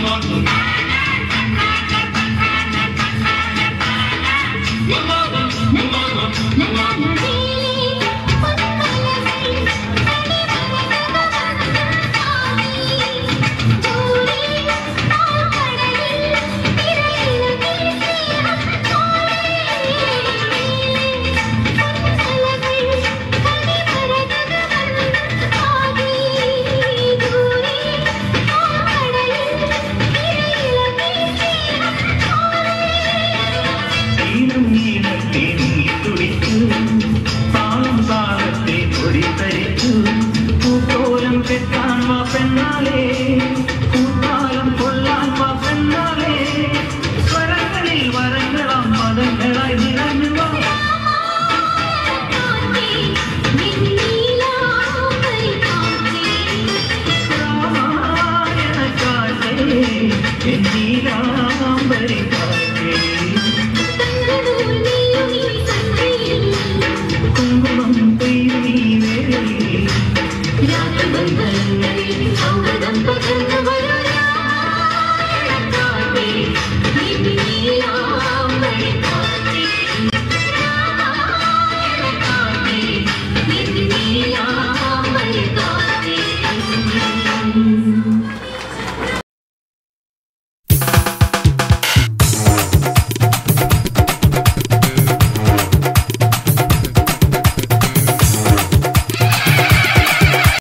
someone who